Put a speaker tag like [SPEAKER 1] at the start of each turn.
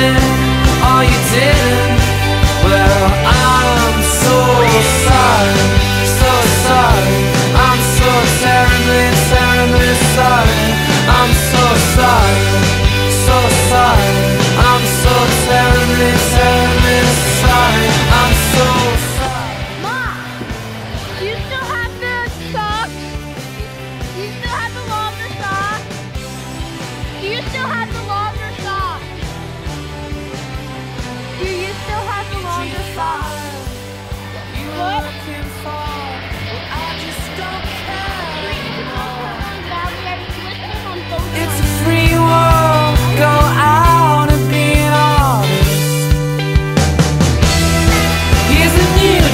[SPEAKER 1] It or you didn't?